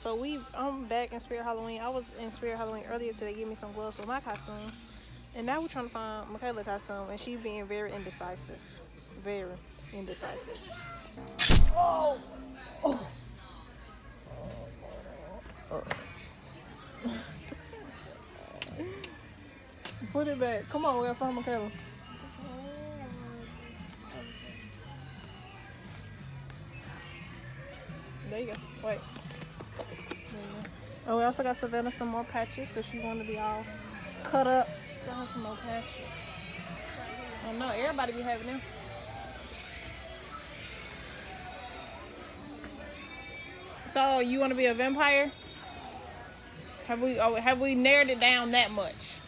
So we, I'm back in Spirit Halloween. I was in Spirit Halloween earlier today, give me some gloves for my costume, and now we're trying to find Michaela costume, and she being very indecisive, very indecisive. Oh, oh. Put it back. Come on, we gotta find Michaela. There you go. Wait. Oh, we also got Savannah some more patches because she wanted to be all cut up. Got her some more patches. Oh know, everybody be having them. So you want to be a vampire? Have we oh, have we narrowed it down that much?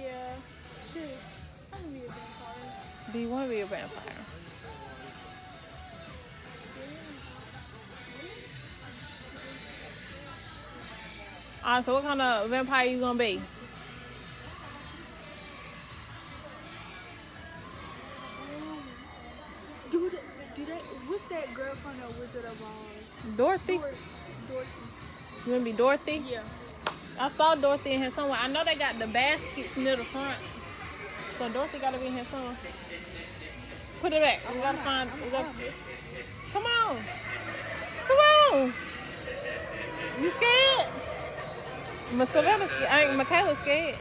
Yeah, shit. I'm gonna be a vampire. Do you want to be a vampire? Alright, so what kind of vampire you gonna be? Do that, do that, what's that girl from the Wizard of Oz? Dorothy? Dor- Dorothy. You wanna be Dorothy? Yeah. I saw Dorothy in here somewhere. I know they got the baskets near the front. So Dorothy gotta be in here somewhere. Put it back. We gotta find we gotta Come on. Come on. You scared? Miss Savannah scared. I ain't Michaela scared.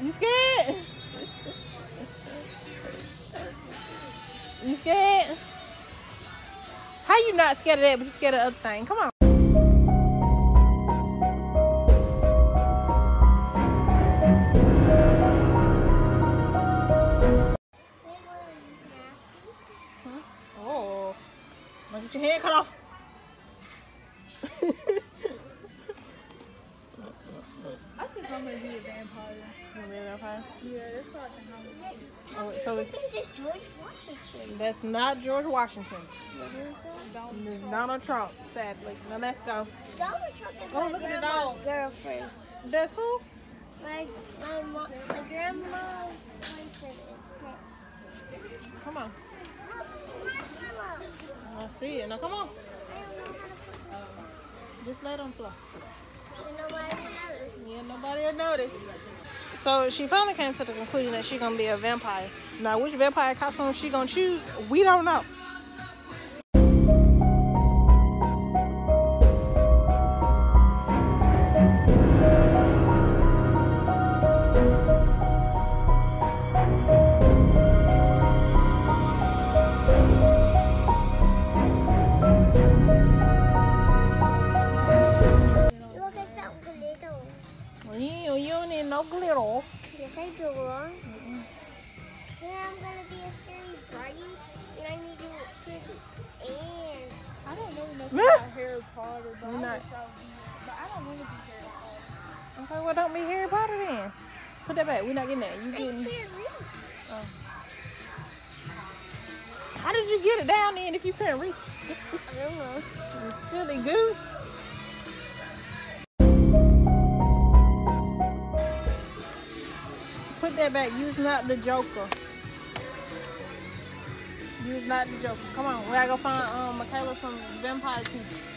You scared? You scared? How you not scared of that, but you scared of other thing? Come on. Oh, now get your hand cut off. Vampire. Yeah, that's like a Halloween. Oh, so it- It's George Washington. that's not George Washington. What is that? Donald Trump. Sadly. Now let's go. Donald Trump is Oh, my look at the dog. girlfriend. That's who? My my mo- my grandma's boyfriend is him. Come on. Look, marshmallow. I see it. Now come on. I don't know how to put this. Just let them flow. So nobody notice. Yeah, nobody will notice. So she finally came to the conclusion that she's gonna be a vampire. Now, which vampire costume she gonna choose, we don't know. I'm gonna be a scary dragon, and I need to look pretty. And I don't know nothing about Harry Potter, but, You're I not- wish I would be- but I don't want to be Harry Potter. Okay, well, don't be Harry Potter then. Put that back. We're not getting that. You I getting? can't read. Oh. How did you get it down then if you couldn't reach? I don't know. You silly goose. Put that back. Use not the Joker. Use not the Joker. Come on, we gotta go find um Michaela some vampire teeth.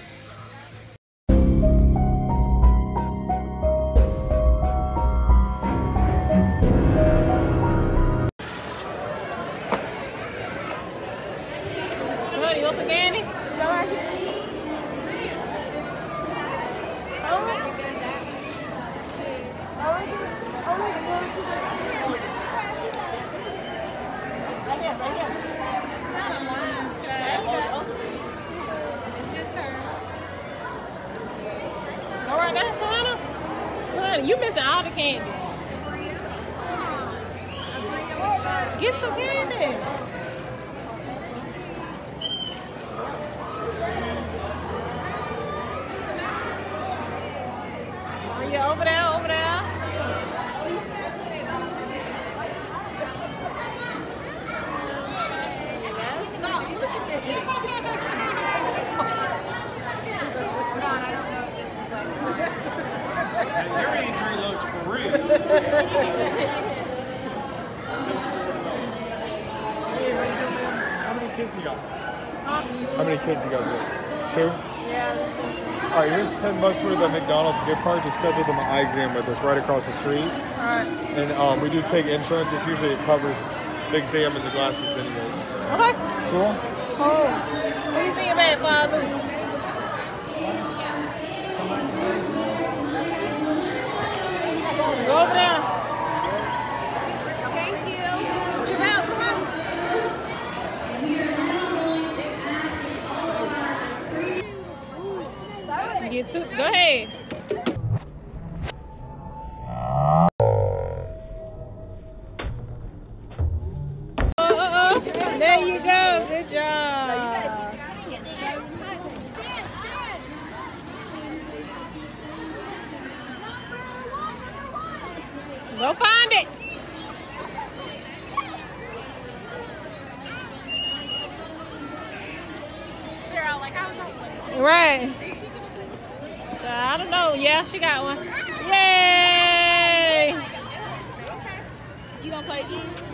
You missing all the candy. Get some candy. How many kids you guys Two? Yeah. All right, here's 10 bucks worth of McDonald's gift card to schedule them an eye exam with us right across the street. All right. And um, we do take insurance. It's usually it covers the exam and the glasses anyways. Okay. Cool? Cool. What do you your bag, Father? Job. Go find it. Right. Uh, I don't know. Yeah, she got one. Yay! You gonna play again?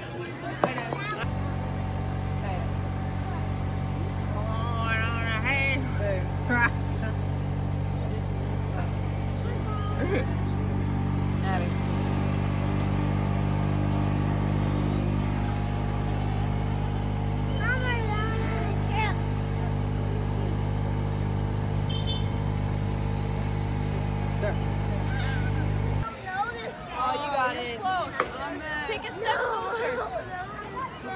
Mama, we're going on a trip. Oh, you got it. Close. Take a step closer.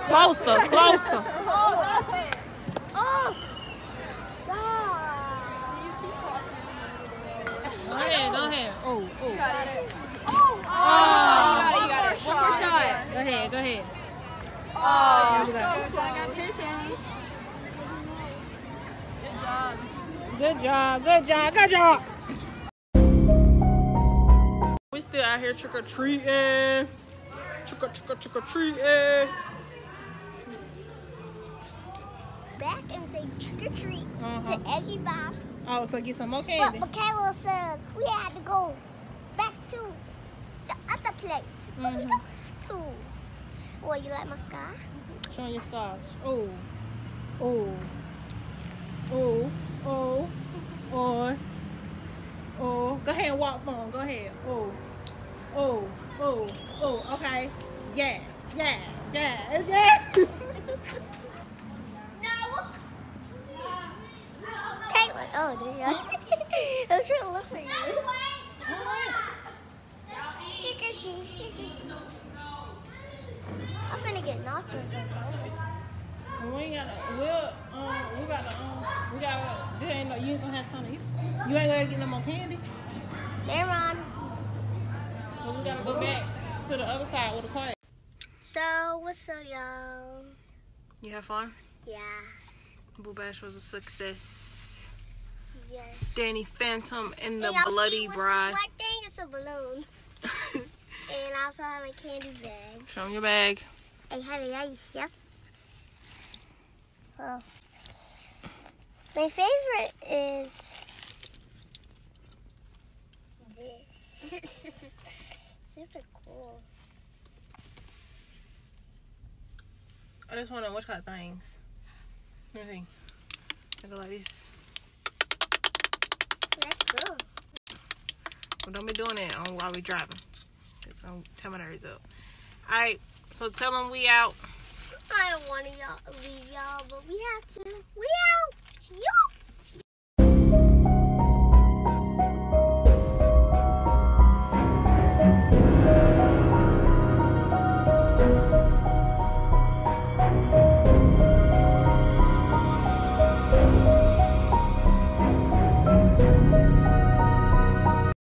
Closer, closer. Oh, that's it. Oh! God. Go ahead, go ahead. Oh, oh. Got it. Oh, Oh. you oh. got it, you got it. One more shot. Go ahead, go ahead. Oh, you're Good so job. close. Here's Annie. Good job. Good job, good job, good job. Still out here trick or treating. Trick or trick or trick or treating. Back and say trick or treat Uh-huh. to everybody. Oh, so get some more candy. But. Michaela said we had to go back to the other place. Where we Mhm. go to? Well, you like my scar? Show your scars. Oh, oh, oh, oh, oh, oh. Go ahead and walk 'em. Go ahead. Oh, oh, oh, oh. Okay. Yeah, yeah, yeah, yeah. Katelyn. Oh, there you are. I was trying to look for you. Trick or treat, trick or treat. I'm finna get nachos. we ain't got to, we'll, um, we got to, um, we got to, there ain't no, you ain't gonna have time to eat. You ain't gonna get no more candy. Never mind. But we gotta go back to the other side with the car. So, what's up, y'all? You have fun? Yeah. Boo Bash was a success. Yes. Danny Phantom and the And y'all Bloody see what's Bride. This white thing? It's a balloon. And I also have a candy bag. Show 'em your bag. I have it right here. Oh. My favorite is this. Super cool. I just want to watch kind of things. Let me see. They go like this. That's cool. Well, don't be doing that on while we driving. Cause I'm tell my nerves up. All right. So tell them we out. I don't want to y'all leave y'all, but we have to. We out. You.